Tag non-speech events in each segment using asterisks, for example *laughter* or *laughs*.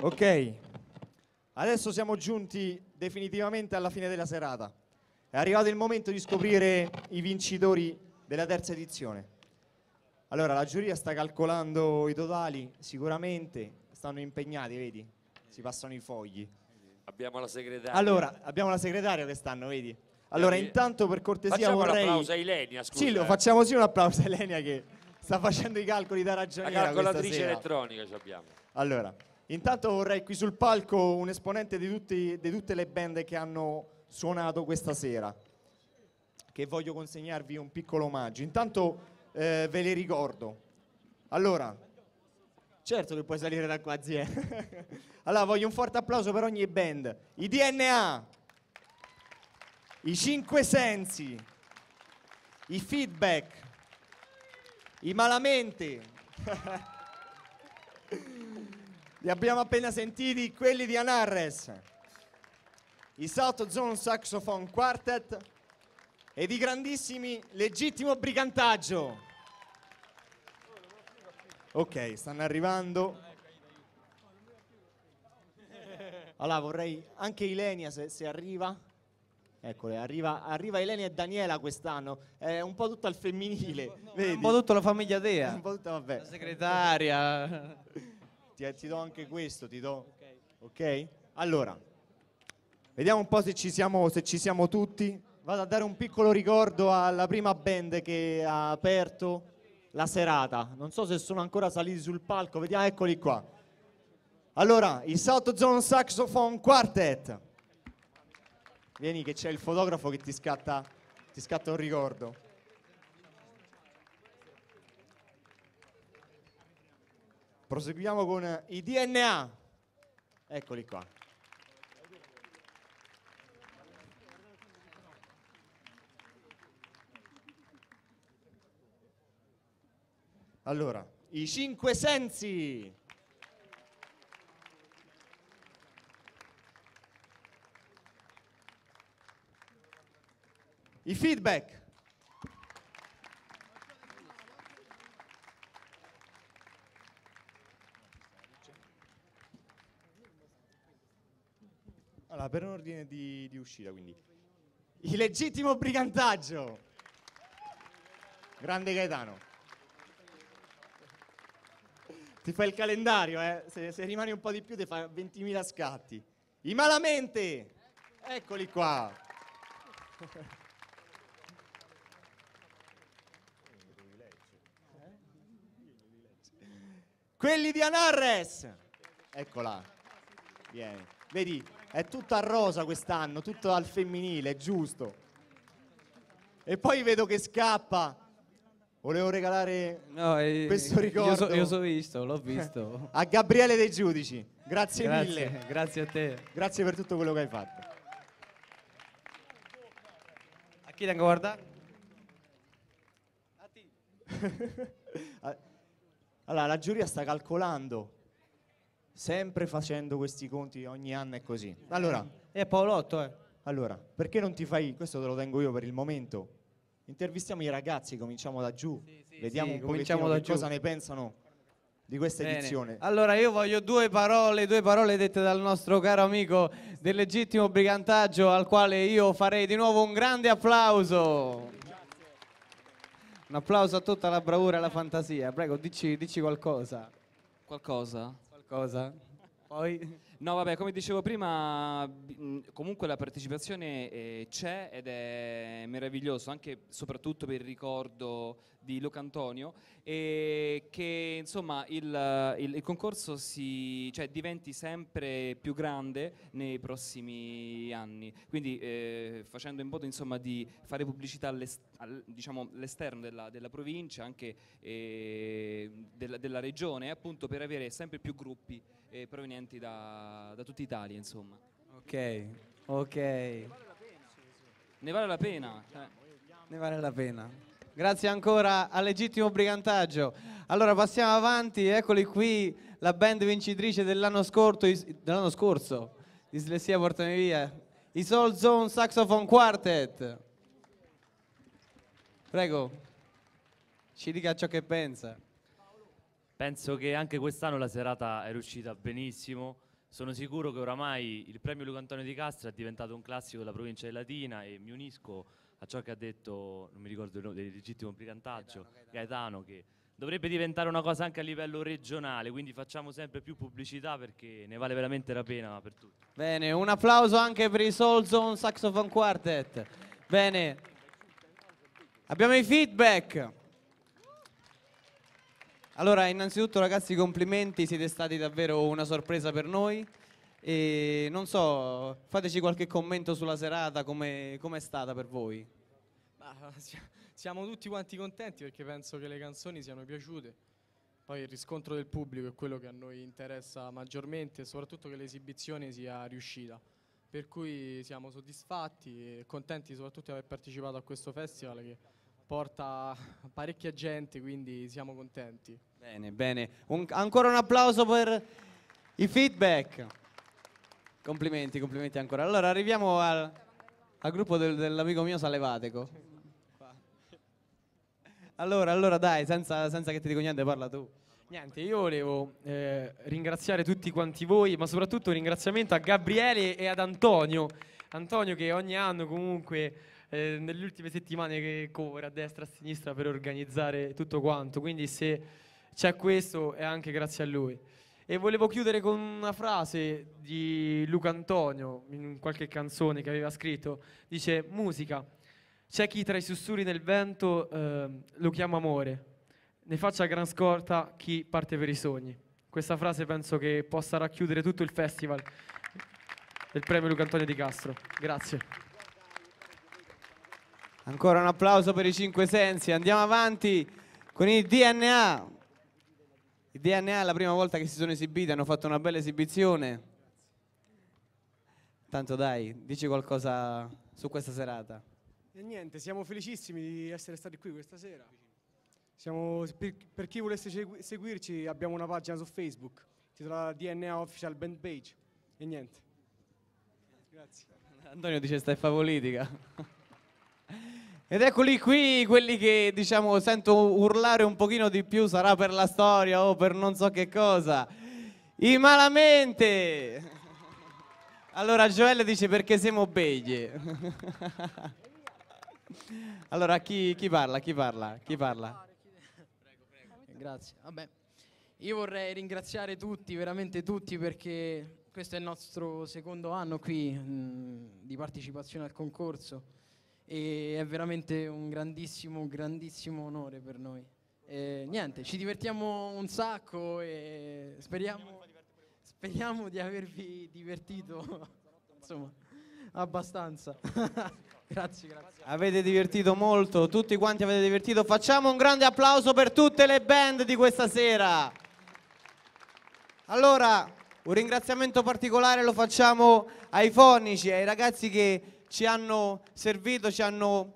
Ok, adesso siamo giunti definitivamente alla fine della serata. È arrivato il momento di scoprire i vincitori della terza edizione. Allora, la giuria sta calcolando i totali, sicuramente stanno impegnati, vedi? Si passano i fogli. Abbiamo la segretaria. Allora, abbiamo la segretaria quest'anno, vedi? Allora, Quindi- intanto per cortesia Facciamo vorrei... l'applauso a Ilenia, scusa. Sì, lo eh. facciamo sì un applauso a Elenia che sta facendo i calcoli da La ragioniera calcolatrice questa sera. elettronica ci abbiamo. Allora, intanto vorrei qui sul palco un esponente di, tutti- di tutte le band che hanno suonato questa sera, che voglio consegnarvi un piccolo omaggio. Intanto eh, ve le ricordo. Allora, certo che puoi salire da qua, zie. *laughs* allora, voglio un forte applauso per ogni band. I DNA, i Cinque Sensi, i Feedback, i Malamente. *laughs* Li abbiamo appena sentiti quelli di Anarres, i South Zone Saxophone Quartet ed i grandissimi Legittimo Brigantaggio. Ok, stanno arrivando. Allora vorrei anche Ilenia se, se arriva. Eccole, arriva, arriva Ilenia e Daniela quest'anno. È un po' tutto al femminile. Vedi? Un po' tutta la famiglia Dea. Un po' tutta, vabbè. La segretaria. Ti, ti do anche questo, ti do. Ok? Allora, vediamo un po' se ci, siamo, se ci siamo tutti. Vado a dare un piccolo ricordo alla prima band che ha aperto la serata. Non so se sono ancora saliti sul palco, vediamo, eccoli qua. Allora, i South Zone Saxophone Quartet. Vieni che c'è il fotografo che ti scatta, ti scatta un ricordo. Proseguiamo con i DNA. Eccoli qua. Allora, i cinque sensi. I feedback. Allora, per un ordine di, di uscita, quindi. Il legittimo brigantaggio. Grande Gaetano. Ti fai il calendario, eh? Se, se rimani un po' di più ti fai 20.000 scatti. I malamente. Eccoli qua. Quelli di Anarres. Eccola. Vieni. Vedi, è tutto a rosa quest'anno, tutto al femminile, giusto. E poi vedo che scappa. Volevo regalare No, eh, questo ricordo Io so, io so visto, l'ho visto. a Gabriele dei Giudici. Grazie, grazie, mille. grazie a te. Grazie per tutto quello che hai fatto. A chi tengo a guardare? *laughs* Allora, la giuria sta calcolando, sempre facendo questi conti, ogni anno è così. Allora, È Paolotto, eh. allora, perché non ti fai, questo te lo tengo io per il momento, intervistiamo i ragazzi, cominciamo da giù, vediamo sì, un cominciamo pochettino da che giù. cosa ne pensano di questa Bene. edizione. Allora io voglio due parole, due parole dette dal nostro caro amico del legittimo brigantaggio al quale io farei di nuovo un grande applauso. Un applauso a tutta la bravura e la fantasia. Prego, dici, dici qualcosa. Qualcosa? Qualcosa. Poi No, vabbè, come dicevo prima, comunque la partecipazione eh, c'è ed è meraviglioso, anche soprattutto per il ricordo di Luca Antonio e che insomma il, il- il concorso si, cioè, diventi sempre più grande nei prossimi anni, quindi eh, facendo in modo insomma di fare pubblicità diciamo, all'esterno della, della provincia, anche eh, della, della regione, appunto per avere sempre più gruppi eh, provenienti da, da tutta Italia, insomma. Ok, ok. Ne vale la pena. eh. Ne vale la pena. Grazie ancora al legittimo brigantaggio. Allora passiamo avanti, eccoli qui, la band vincitrice dell'anno scorso, dell'anno scorso dislessia portami via, i Soul Zone Saxophone Quartet. Prego, ci dica ciò che pensa. Penso che anche quest'anno la serata è riuscita benissimo. sono sicuro che oramai il premio Luca Antonio Di Castro è diventato un classico della provincia di Latina e mi unisco a ciò che ha detto, non mi ricordo il nome, del legittimo brigantaggio, Gaetano, che dovrebbe diventare una cosa anche a livello regionale, quindi facciamo sempre più pubblicità perché ne vale veramente la pena per tutti. Bene, un applauso anche per i Soul Zone Saxophone Quartet. Bene, abbiamo i feedback. Allora, innanzitutto ragazzi, complimenti, siete stati davvero una sorpresa per noi. E non so, fateci qualche commento sulla serata, come è stata per voi? Ma, si- siamo tutti quanti contenti perché penso che le canzoni siano piaciute. Poi il riscontro del pubblico è quello che a noi interessa maggiormente e soprattutto che l'esibizione sia riuscita. Per cui siamo soddisfatti e contenti soprattutto di aver partecipato a questo festival che porta parecchia gente, quindi siamo contenti. Bene, bene. Un- ancora un applauso per i feedback. Complimenti, complimenti ancora. Allora arriviamo al, al gruppo del- dell'amico mio Salevateco. Allora, allora dai, senza, senza che ti dico niente, parla tu. Niente, io volevo eh, ringraziare tutti quanti voi, ma soprattutto un ringraziamento a Gabriele e ad Antonio. Antonio che ogni anno comunque eh, nelle ultime settimane che corre a destra e a sinistra per organizzare tutto quanto, quindi se c'è questo è anche grazie a lui. E volevo chiudere con una frase di Luca Antonio in qualche canzone che aveva scritto, dice musica, c'è chi tra i sussurri del vento eh, lo chiama amore, ne faccia gran scorta chi parte per i sogni. Questa frase penso che possa racchiudere tutto il festival del premio Luca Antonio Di Castro. Grazie. Ancora un applauso per i cinque sensi. Andiamo avanti con il DNA. Il DNA è la prima volta che si sono esibiti, hanno fatto una bella esibizione. Tanto dai, dici qualcosa su questa serata. E niente, siamo felicissimi di essere stati qui questa sera. Siamo- per, per chi volesse segui- seguirci abbiamo una pagina su Facebook, intitolata DNA Official Band Page. E niente. Grazie. Antonio dice stai fa politica. Ed eccoli qui, quelli che diciamo sento urlare un pochino di più, sarà per la storia o per non so che cosa. I malamente. Allora Joel dice perché siamo beglie. *laughs* Allora chi, chi parla? Chi parla? Chi parla? Grazie. Vabbè, io vorrei ringraziare tutti, veramente tutti, perché questo è il nostro secondo anno qui mh, di partecipazione al concorso e è veramente un grandissimo, grandissimo onore per noi. E, niente, ci divertiamo un sacco e speriamo, speriamo di avervi divertito, *laughs* insomma, abbastanza. *laughs* grazie, grazie. Avete divertito molto, tutti quanti avete divertito. Facciamo un grande applauso per tutte le band di questa sera. Allora, un ringraziamento particolare lo facciamo ai fonici, ai ragazzi che ci hanno servito, ci hanno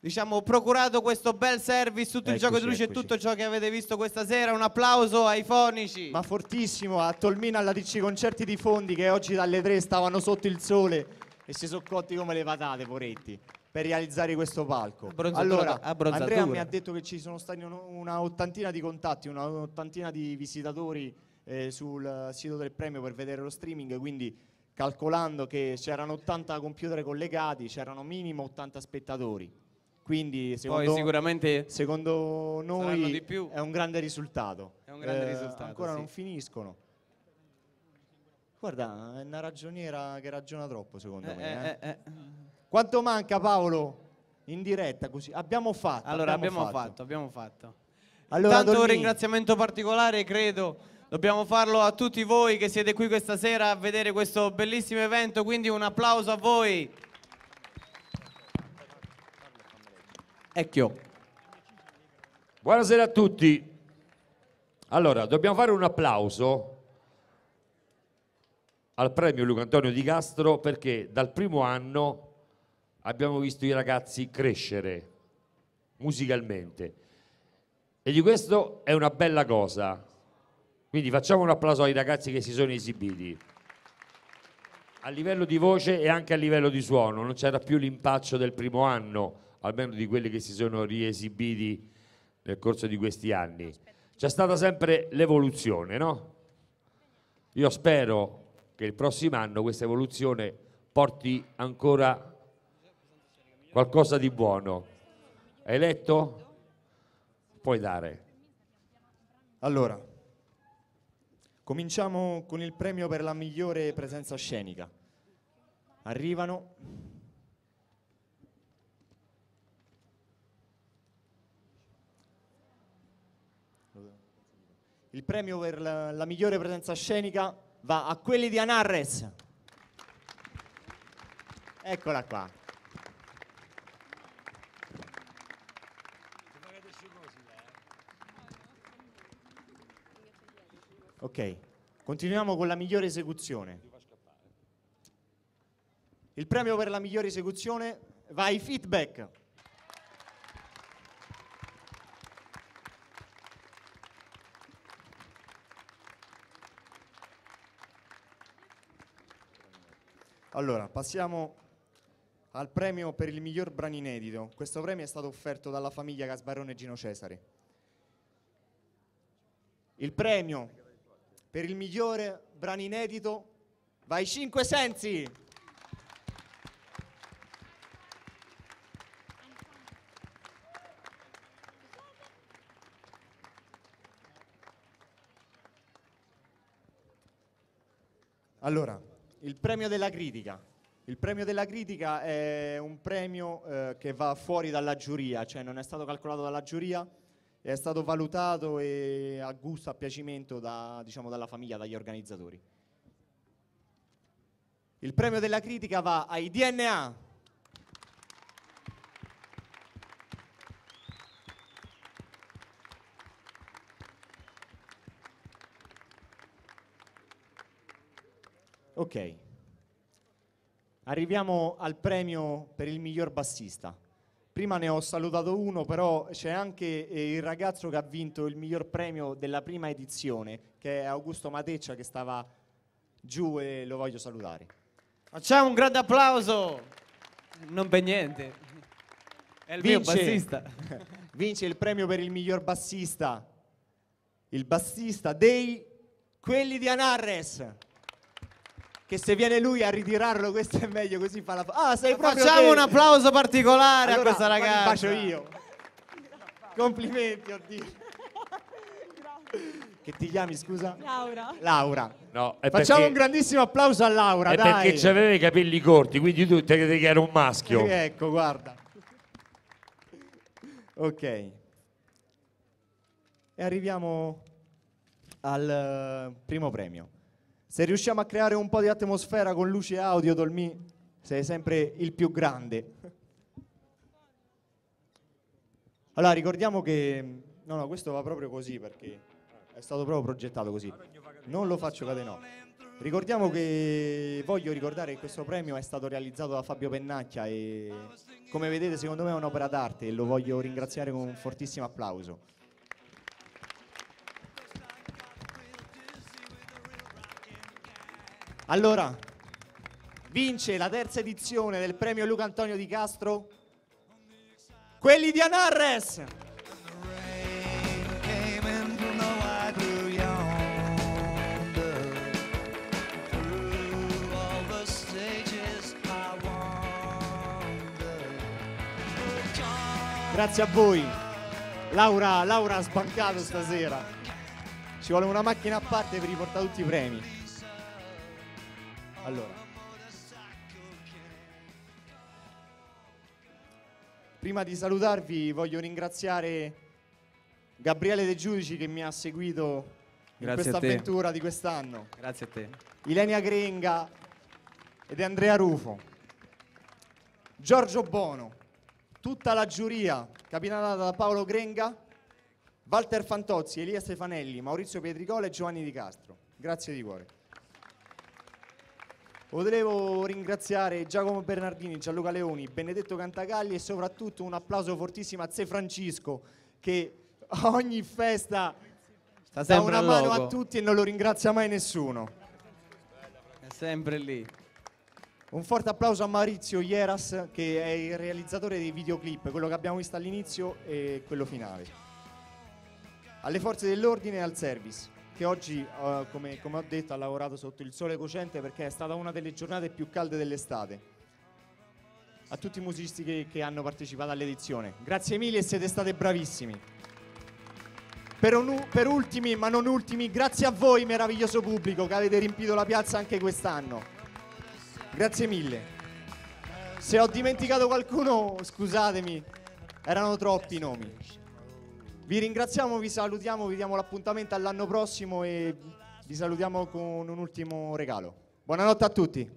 diciamo procurato questo bel service, tutto il Eccoci, gioco di luce e tutto ciò che avete visto questa sera. Un applauso ai fonici. Ma fortissimo a Tolmina alla DC Concerti di Fondi che oggi dalle tre stavano sotto il sole e si sono cotti come le patate, poretti, per realizzare questo palco. Allora. Andrea mi ha detto che ci sono stati un- una ottantina di contatti, una ottantina di visitatori eh, sul sito del premio per vedere lo streaming, quindi calcolando che c'erano 80 computer collegati, c'erano minimo 80 spettatori. Quindi secondo, Poi sicuramente secondo noi è un grande risultato. Un grande Eh, risultato, Ancora sì. non finiscono. Guarda, è una ragioniera che ragiona troppo, secondo Eh, me. eh, eh. eh, eh. Quanto manca, Paolo? In diretta, così. Abbiamo fatto. Allora abbiamo fatto, abbiamo fatto. Allora, Tanto un ringraziamento particolare, credo, dobbiamo farlo a tutti voi che siete qui questa sera a vedere questo bellissimo evento, quindi un applauso a voi. Ecchio. Buonasera a tutti. Allora, dobbiamo fare un applauso al premio Luca Antonio Di Castro perché dal primo anno abbiamo visto i ragazzi crescere musicalmente e di questo è una bella cosa. Quindi facciamo un applauso ai ragazzi che si sono esibiti. A livello di voce e anche a livello di suono, non c'era più l'impaccio del primo anno, almeno di quelli che si sono riesibiti nel corso di questi anni. C'è stata sempre l'evoluzione, no? Io spero che il prossimo anno questa evoluzione porti ancora qualcosa di buono. Hai letto? Puoi dare. Allora, cominciamo con il premio per la migliore presenza scenica. Arrivano. Il premio per la, la migliore presenza scenica va a quelli di Anarres. Eccola qua. Ok, continuiamo con la migliore esecuzione. Il premio per la migliore esecuzione va ai feedback. Allora, passiamo al premio per il miglior brano inedito. Questo premio è stato offerto dalla famiglia Gasbarone e Gino Cesare. Il premio per il migliore brano inedito va ai 5 sensi. Allora, il premio della critica. Il premio della critica è un premio eh, che va fuori dalla giuria, cioè non è stato calcolato dalla giuria, è stato valutato e a gusto, a piacimento da, diciamo, dalla famiglia, dagli organizzatori. Il premio della critica va ai DNA. Ok. Arriviamo al premio per il miglior bassista. Prima ne ho salutato uno, però c'è anche eh, il ragazzo che ha vinto il miglior premio della prima edizione, che è Augusto Mateccia, che stava giù e lo voglio salutare. Facciamo un grande applauso! Non per niente. È il mio Vince. bassista. *laughs* Vince il premio per il miglior bassista, il bassista dei quelli di Anarres. Che se viene lui a ritirarlo, questo è meglio, così fa la... Ah, sei Facciamo te. un applauso particolare Allora, a questa ragazza. bacio io. Complimenti, oddio. Che ti chiami, scusa? Laura. Laura. No, Facciamo perché, un grandissimo applauso a Laura, è dai. perché aveva i capelli corti, quindi tu te credi che era un maschio. Eh, ecco, guarda. Ok. E arriviamo al eh, primo premio. Se riusciamo a creare un po' di atmosfera con luce e audio, Dolmi, sei sempre il più grande. Allora, ricordiamo che... No, no, questo va proprio così perché è stato proprio progettato così. Non lo faccio cadere, no. Ricordiamo che voglio ricordare che questo premio è stato realizzato da Fabio Pennacchia e come vedete secondo me è un'opera d'arte e lo voglio ringraziare con un fortissimo applauso. Allora, vince la terza edizione del premio Luca Antonio Di Castro quelli di Anarres. Grazie a voi. Laura, Laura ha sbancato stasera. Ci vuole una macchina a parte per riportare tutti i premi. Allora. Prima di salutarvi voglio ringraziare Gabriele De Giudici che mi ha seguito in Grazie questa a te. avventura di quest'anno. Grazie a te. Ilenia Grenga ed Andrea Rufo, Giorgio Bono, tutta la giuria capitata da Paolo Grenga, Walter Fantozzi, Elia Stefanelli, Maurizio Pietricola e Giovanni Di Castro. Grazie di cuore. Volevo ringraziare Giacomo Bernardini, Gianluca Leoni, Benedetto Cantagalli e soprattutto un applauso fortissimo a Ze Francisco che a ogni festa Sta dà una mano a tutti e non lo ringrazia mai nessuno. È sempre lì. Un forte applauso a Maurizio Ieras che è il realizzatore dei videoclip, quello che abbiamo visto all'inizio e quello finale. Alle forze dell'ordine e al service. Che oggi, eh, come, come ho detto, ha lavorato sotto il sole cocente perché è stata una delle giornate più calde dell'estate. A tutti i musicisti che, che hanno partecipato all'edizione. Grazie mille e siete stati bravissimi. Per, un- per ultimi, ma non ultimi, grazie a voi, meraviglioso pubblico, che avete riempito la piazza anche quest'anno. Grazie mille. Se ho dimenticato qualcuno, scusatemi, erano troppi i nomi. Vi ringraziamo, vi salutiamo, vi diamo l'appuntamento all'anno prossimo e vi salutiamo con un ultimo regalo. Buonanotte a tutti.